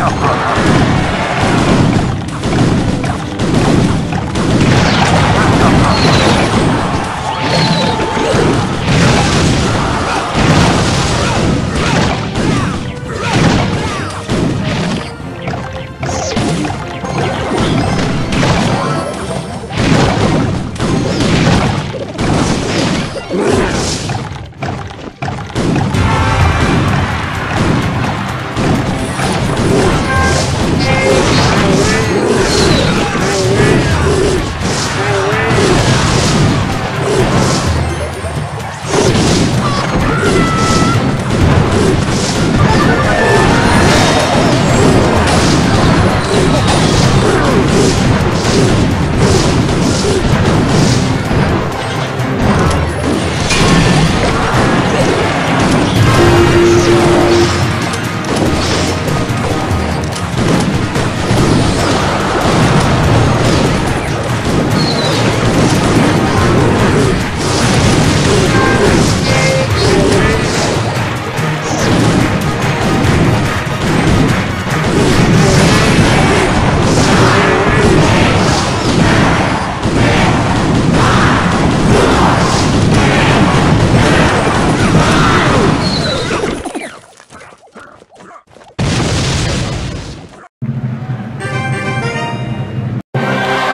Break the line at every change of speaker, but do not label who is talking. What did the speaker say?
Outpost.